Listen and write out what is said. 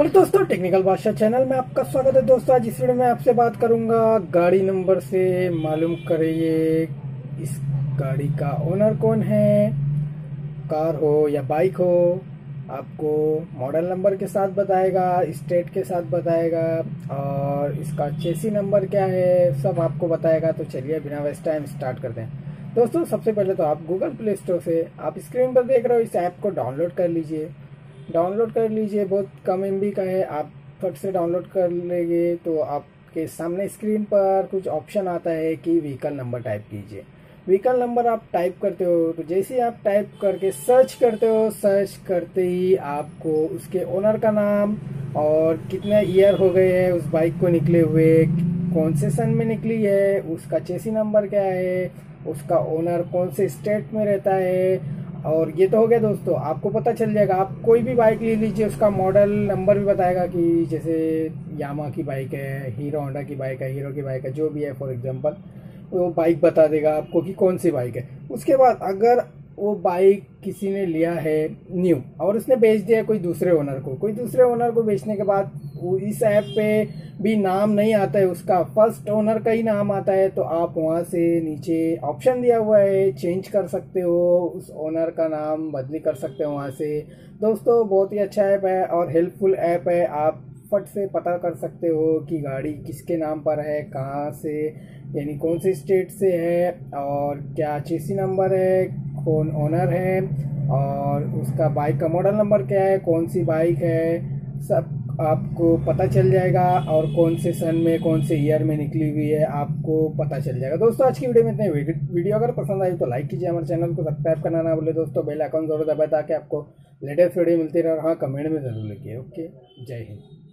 Hello दोस्तों, technical बादशाह channel में आपका स्वागत है दोस्तों। आज इस वीडियो में आपसे बात करूँगा गाड़ी नंबर से। मालूम करिए इस गाड़ी का ओनर कौन है? कार हो या बाइक हो, आपको मॉडल नंबर के साथ बताएगा स्टेट के साथ बताएगा, और इसका चेसी नंबर क्या है, सब आपको बताएगा। तो चलिए बिना वेस्ट टाइम स्टार्ट करते हैं। दोस्तों, सबसे पहले तो आप गूगल प्ले स्टोर से आप स्क्रीन पर देख रहे हो, इस ऐप को डाउनलोड कर लीजिए। डाउनलोड कर लीजिए, बहुत कम एमबी का है, आप फट से डाउनलोड कर लेंगे तो आपके सामने स्क्रीन पर कुछ ऑप्शन आता है कि व्हीकल नंबर टाइप कीजिए। व्हीकल नंबर आप टाइप करते हो तो जैसे आप टाइप करके सर्च करते हो सर्च करते ही आपको उसके ओनर का नाम और कितने ईयर हो गए हैं, उस बाइक को निकले हुए, कौन से सन में निकली है, उसका चेसी नंबर क्या है, उसका ओनर कौन से स्टेट में रहता है और ये तो हो गया दोस्तों, आपको पता चल जाएगा, आप कोई भी बाइक ले लीजिए, उसका मॉडल नंबर भी बताएगा कि जैसे यामा की बाइक है हीरो होंडा की बाइक है हीरो की बाइक है, जो भी है फॉर एग्जांपल वो बाइक बता देगा आपको कि कौन सी बाइक है। उसके बाद अगर वो बाइक किसी ने लिया है न्यू और उसने बेच दिया कोई दूसरे ओनर को। कोई दूसरे ओनर को बेचने के बाद इस ऐप पे भी नाम नहीं आता है, उसका फ़र्स्ट ओनर का ही नाम आता है तो आप वहाँ से नीचे ऑप्शन दिया हुआ है चेंज कर सकते हो, उस ओनर का नाम बदली कर सकते हो वहाँ से। दोस्तों, बहुत ही अच्छा ऐप है और हेल्पफुल ऐप है। आप फट से पता कर सकते हो कि गाड़ी किसके नाम पर है, कहाँ से, यानी कौन से स्टेट से है और क्या चेसी नंबर है, कौन ओनर है और उसका बाइक का मॉडल नंबर क्या है, कौन सी बाइक है, सब आपको पता चल जाएगा और कौन से सन में, कौन से ईयर में निकली हुई है, आपको पता चल जाएगा। दोस्तों, आज की वीडियो में इतने वीडियो अगर पसंद आई तो लाइक कीजिए हमारे चैनल को सब्सक्राइब करना ना बोले दोस्तों बेल आइकन ज़रूर दबाए ताकि आपको लेटेस्ट वीडियो मिलती रहे और हाँ कमेंट में ज़रूर लिखिए। ओके जय हिंद।